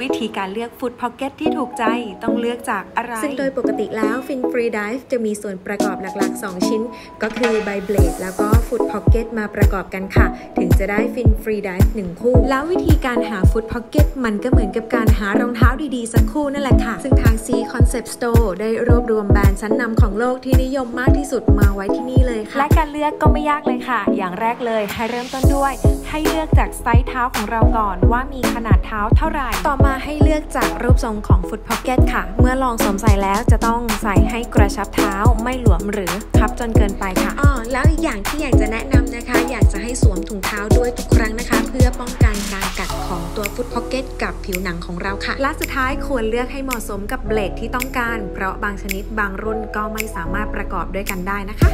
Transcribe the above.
วิธีการเลือก foot pocket ที่ถูกใจต้องเลือกจากอะไร ซึ่งโดยปกติแล้ว fin freedive จะมีส่วนประกอบหลักๆ 2 ชิ้น ก็คือใบ blade แล้วก็ foot pocket มาประกอบกันค่ะ ถึงจะได้ fin freedive หนึ่งคู่ แล้ววิธีการหา foot pocket มันก็เหมือนกับการหารองเท้าดีๆ สักคู่นั่นแหละค่ะ ซึ่งทาง C Concept Store ได้รวบรวมแบรนด์ชั้นนำของโลกที่นิยมมากที่สุดมาไว้ที่นี่เลยค่ะและการเลือกก็ไม่ยากเลยค่ะ อย่างแรกเลยให้เริ่มต้นด้วยให้เลือกจากไซส์เท้าของเราก่อนว่ามีขนาดเท้าเท่าไหร่ ต่อมาให้เลือกจากรูปทรงของ foot pocket ค่ะ เมื่อลองสวมใส่แล้วจะต้องใส่ให้กระชับเท้าไม่หลวมหรือคับจนเกินไปค่ะอ๋อแล้วอีกอย่างที่อยากจะแนะนำนะคะ อยากจะให้สวมถุงเท้าด้วยทุกครั้งนะคะ เพื่อป้องกันการกัดของตัว foot pocket กับผิวหนังของเราค่ะ และสุดท้ายควรเลือกให้เหมาะสมกับ blade ที่ต้องการ เพราะบางชนิดบางรุ่นก็ไม่สามารถประกอบด้วยกันได้นะคะ